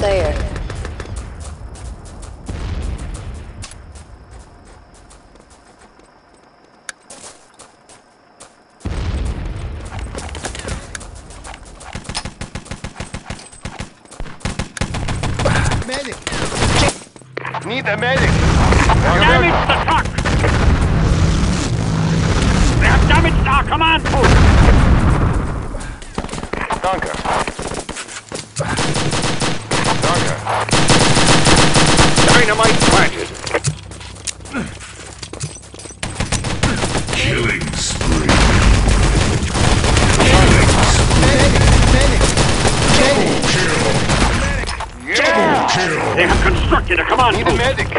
there. Medic! Need a medic! Dynamite planted. Killing spree. Killing spree. Double kill. Double kill. They have constructed a command post. Medic.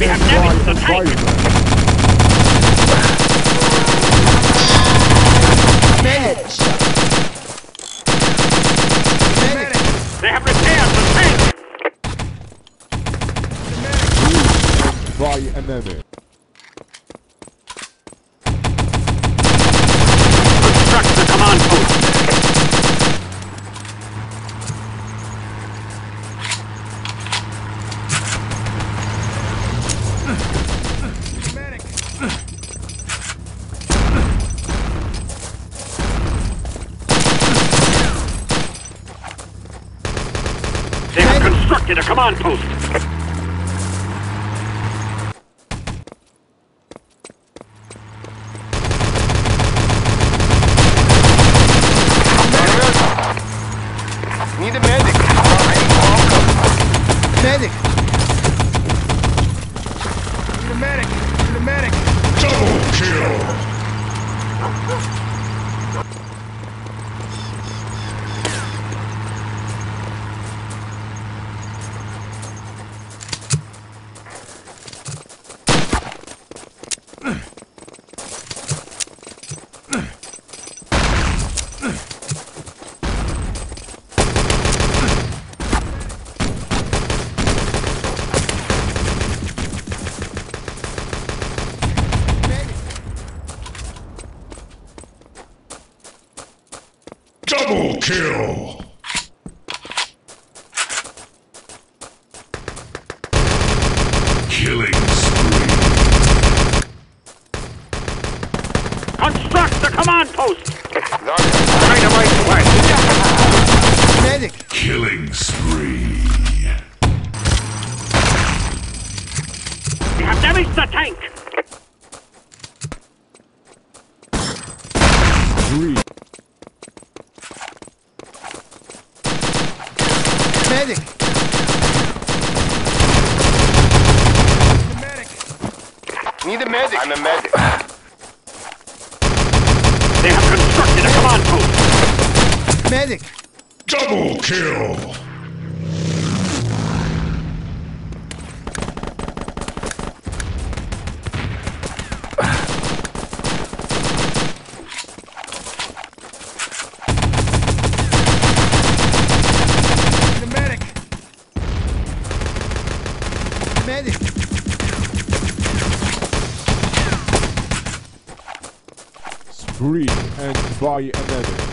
We have damage to the tank! Manage! They have repaired the tank! By enemy. command post. Double kill! Double kill! Spree and buy a medic.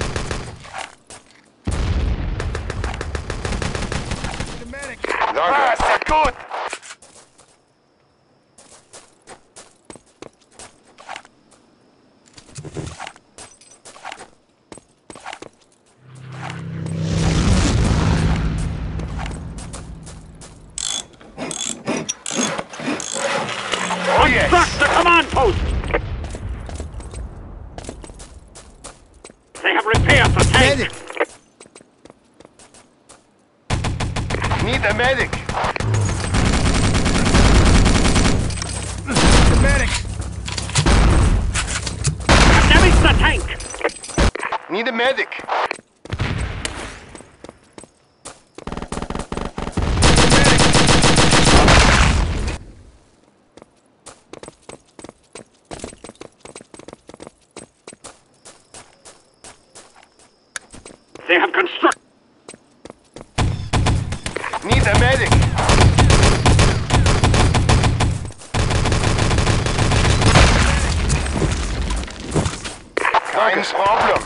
Kein Problem.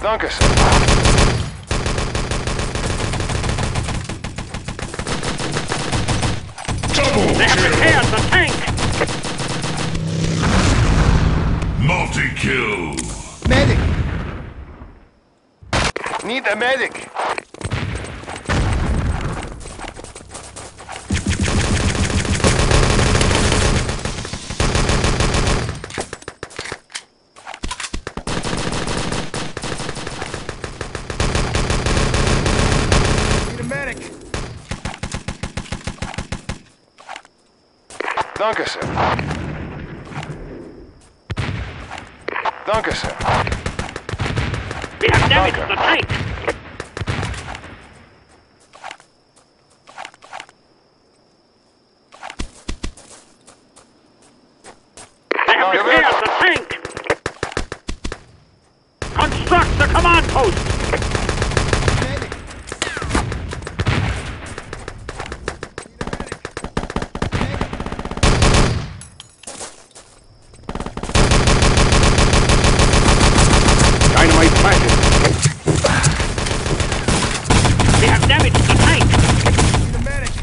Danke, Sir. Double They have kill. repaired the tank. Multi-kill. Medic. Need a medic. Need a medic. Danke, Sir. Danke, Sir. We have the tank. They have You're repaired welcome. the tank. Construct the command post. Medic. Dynamite planted. We have damaged the tank. Need a medic.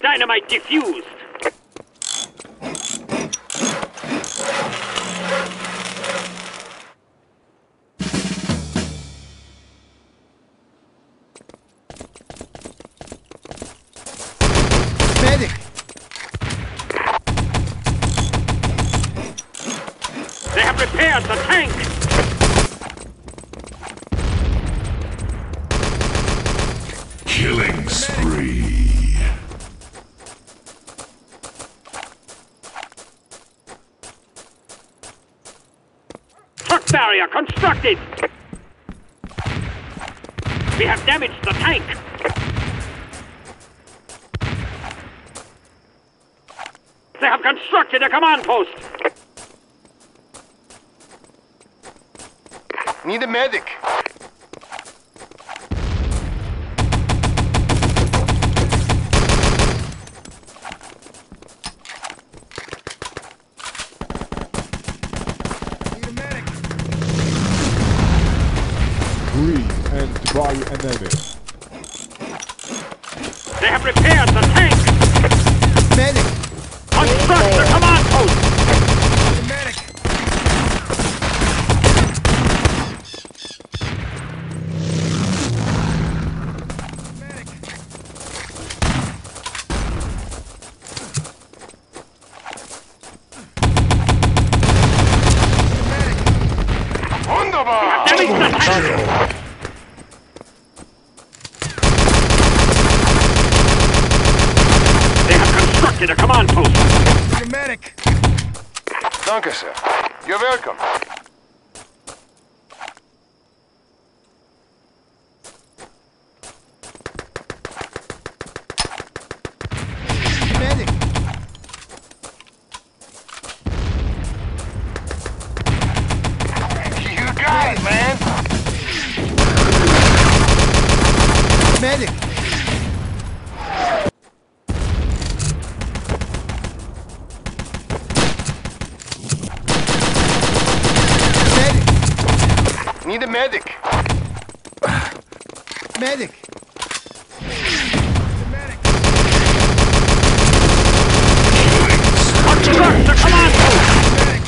Dynamite defused. Medic. They have repaired the tank. Killing spree. Truck barrier constructed. We have damaged the tank. They have constructed a command post. Need a medic. Need a medic. Free and by enemy. They have repaired the tank. Medic. Construct the command post. Need a medic. Medic. Wunderbar. Damage the tank. Kill. They have constructed a command post. Need a medic. Danke, Sir. You're welcome. Medic. You got it, man. Medic. Medic. Need a medic. Medic. Medic. Construct the command post. Medic.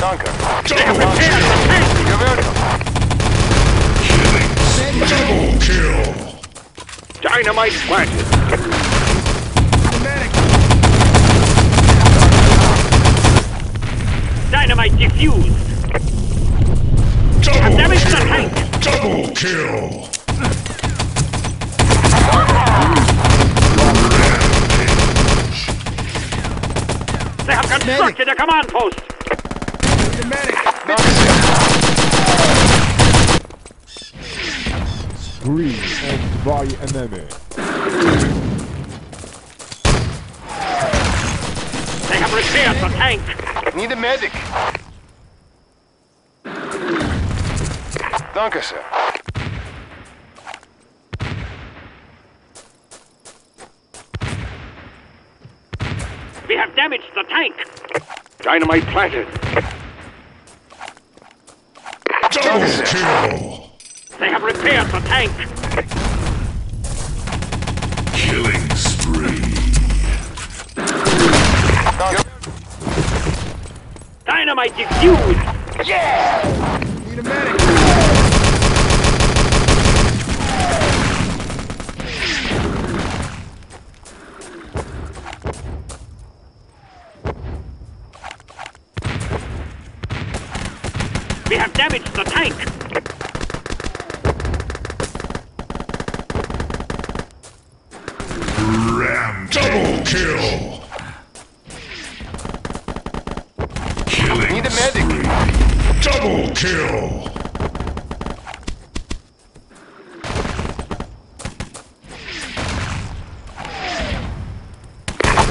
Danke. They have repaired the tank. You're welcome. Killing. Double kill. Dynamite planted. Medic. Dynamite defused. Double damaged the kill. tank. Double kill. They have constructed a command post. Need a medic. Danke, and by enemy. Repaired the tank. Need a medic. Danke, sir. We have damaged the tank. Dynamite planted. Double kill. They have repaired the tank. Dynamite defused. Need a medic. We have damaged the tank. Double kill. Double kill.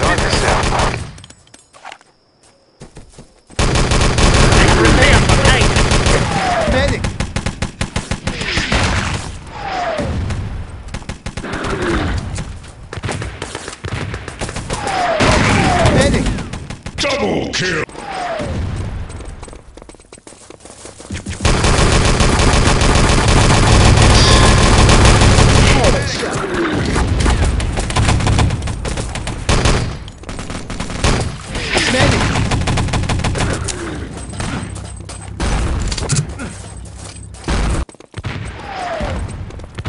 Danke, sir. They have repaired the tank. Medic. Medic. Double kill. Medic.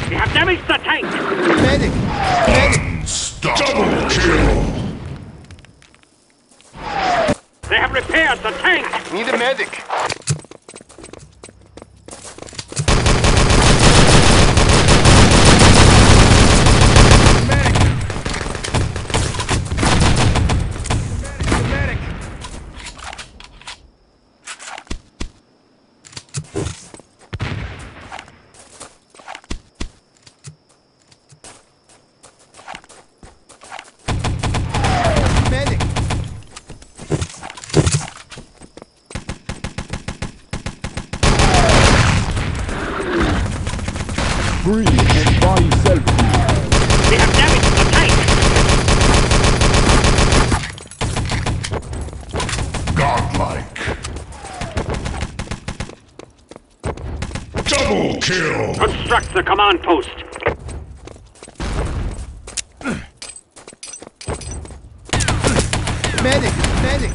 We have damaged the tank. Medic. Medic. Double kill. They have repaired the tank. Need a medic. Medic. Medic. Medic. Free and buy yourself We have damaged the tank. Godlike. Double kill. Construct the command post. Medic. Medic.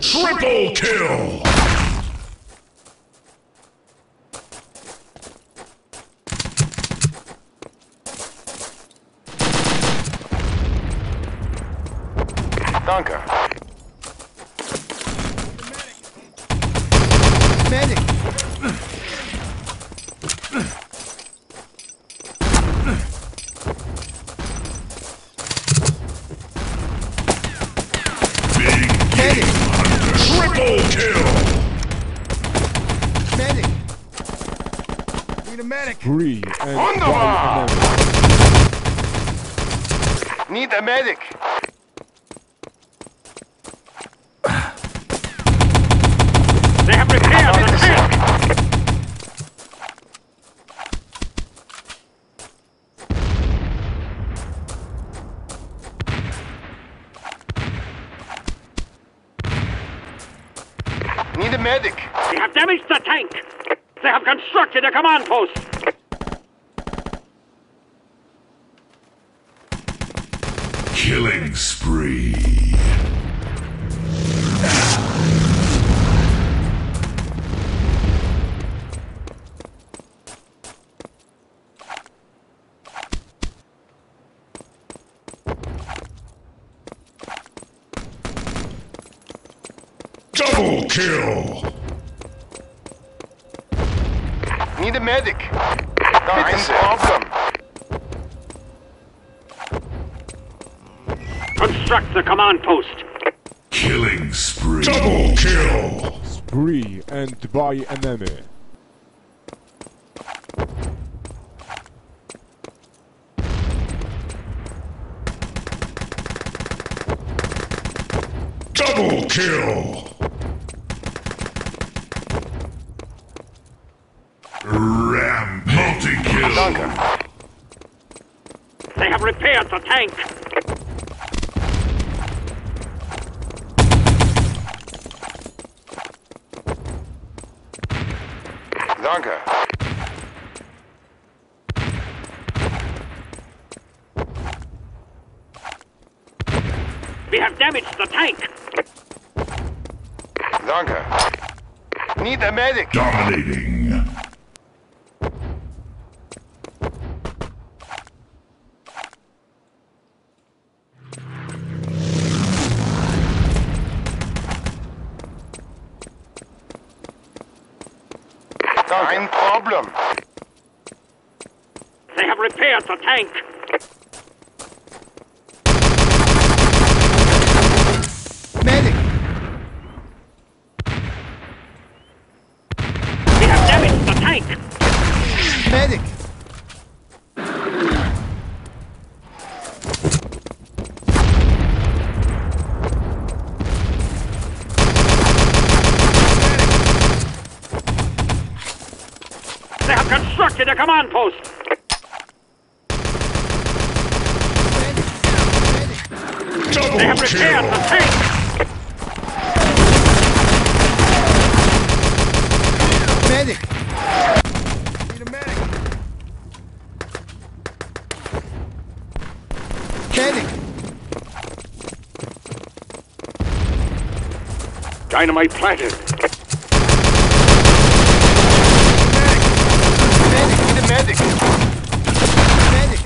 Triple kill. Danke. Medic. Big Medic. triple kill. Medic. Need a medic. Free and Wunderbar. buy. Need a medic. They have repaired the Danke, tank. Need a medic. We have damaged the tank. They have constructed a command post. Killing Construct the command post. Killing spree. Double kill. Spree and buy enemy. Double Double kill. Ram multi-kill. They have repaired the tank. Danke. We have damaged the tank. Danke. Need a medic. Dominating. Kein Problem. They have repaired the tank. Medic! We have damaged the tank. Medic! They have a command post. Double They have repaired the tank. Medic! Need a medic! Medic! Dynamite planted. Medic! Need a medic. Medic!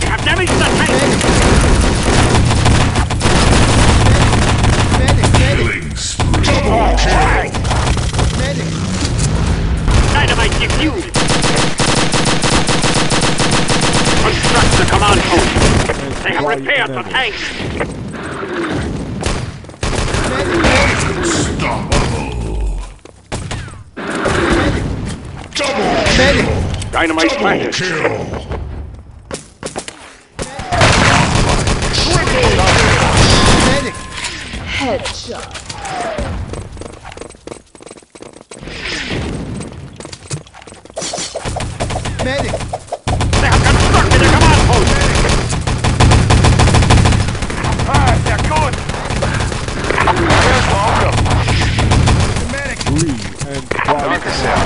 We have damaged the tank. Medic! Medic! Medic! Killing spree. Double kill. Medic! Dynamite defused. Construct the command post. and They have enemy. Unstoppable. Double kill. Dynamite Double planted. kill. Headshot. Medic! They have constructed a command post. Ah, sehr gut. Kein Problem. Medic! Free and by Danke sehr.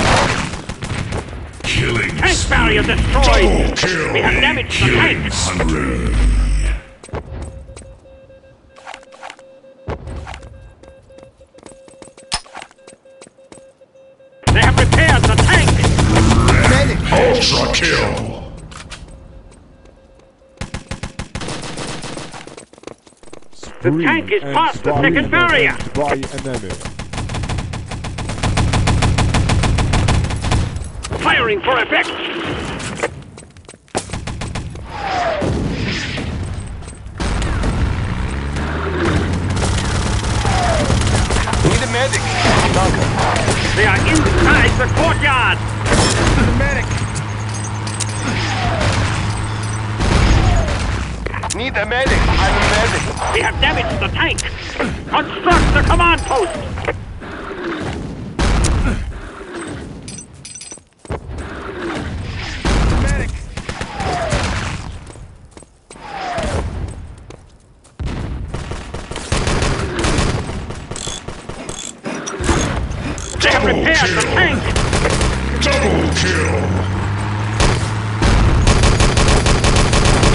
Killing Tank barrier spree. destroyed. Double kill. We have damaged the Killing tank. They have repaired the tank. Medic! Ultra kill. Free tank is and past the by second barrier. By enemy. Firing for effect. The courtyard. Need a medic! Need a medic. I'm a medic. We have damaged the tank. Construct the command post. Medic! They the tank. Double kill.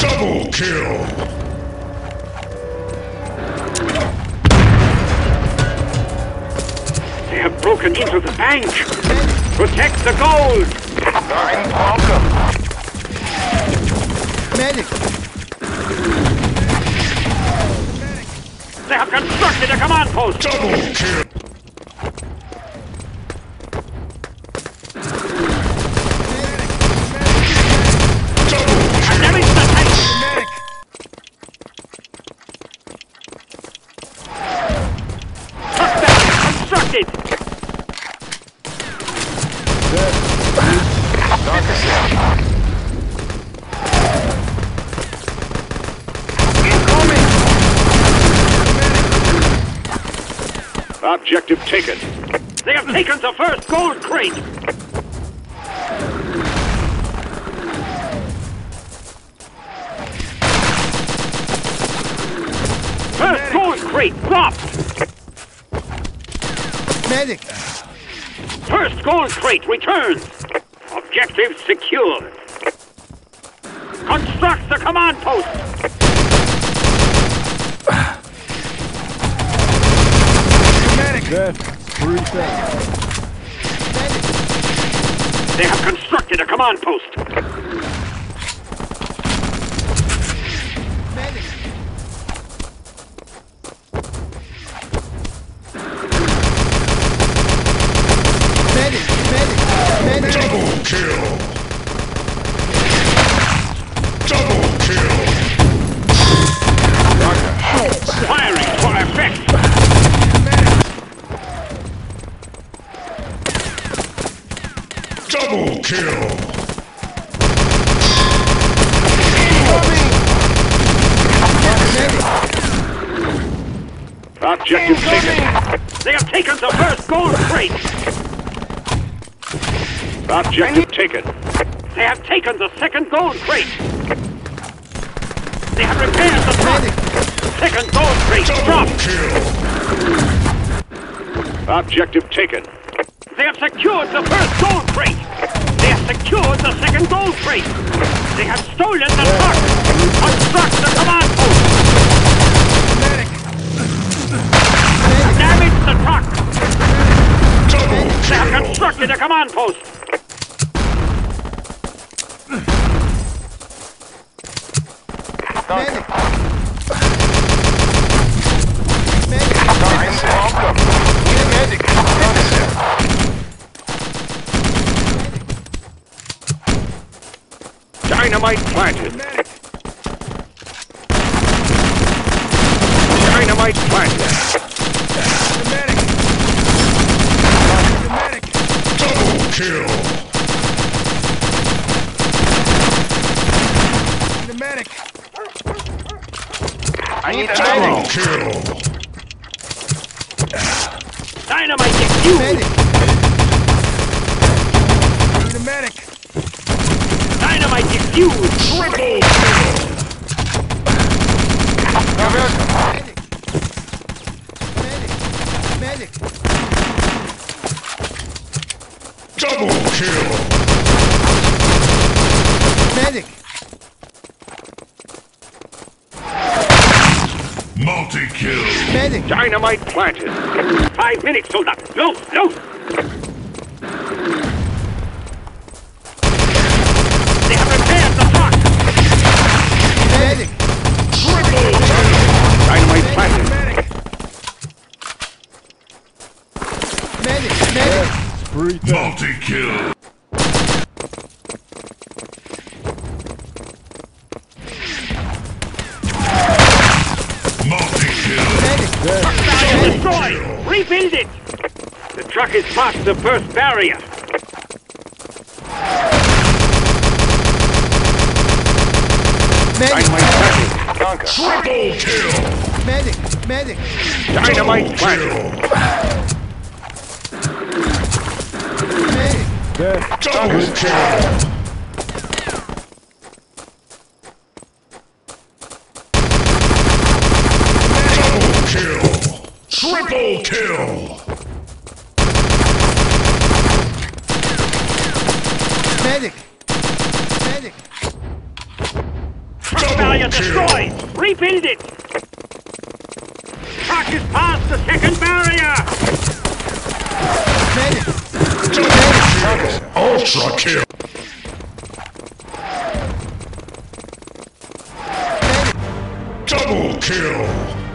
Double kill. They have broken into the bank. Protect the gold. Kein Problem. Medic! They have constructed a command post. Double kill. Double Have damaged the tank. Medic! Truck battery constructed. Danke sehr. Incoming. Objective taken. They have taken the first gold crate. First gold crate dropped. Medic! First gold crate returns. Objective secured. Construct the command post. Dead. Three seconds. They have constructed a command post. They have taken the first gold crate. Objective taken. They have taken the second gold crate. They have repaired the truck. Second gold crate dropped. Objective taken. They have secured the first gold crate. They have secured the second gold crate. They have stolen the truck. Construct the command They have constructed a command post. Medic! Medic! Time welcome. Need a medic. Dynamite planted. Medic! Dynamite planted. The medic! The medic! Double kill. The medic! I need Double kill. Dynamite defused. Medic! The medic! Dynamite defused. Triple kill. Medic! Medic! Medic! Double kill. Medic! Multi kill. Medic! Dynamite planted. Five minutes, soldier. Loose, loose. They have repaired the truck. Medic! Triple kill. Dynamite planted. Medic! Medic! Medic! Three The truck is past the first barrier. Medic! Dynamite planted. Conquer. Triple kill. Medic! Medic! Dynamite planted. Kill. Medic! Dead. Double kill. Double kill. Triple kill. Medic! Medic! Kill. destroyed. Rebuild it. Truck is past the second barrier. Medic! Ultra kill. Double kill.